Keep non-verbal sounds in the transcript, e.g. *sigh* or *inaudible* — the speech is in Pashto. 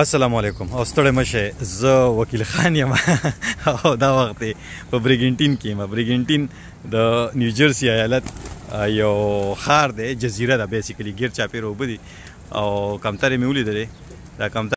السلام علیکم او ستړی مشه زه وکیل خان یم *laughs* او دا وخت په بریګنټین کې یم بریګنټین د نیوجرسي ایالت یو خار دی جزیره ده بیسیکلی ګیر چاپیر اوبه دي او کمترې مې ولیدلې دا کمتر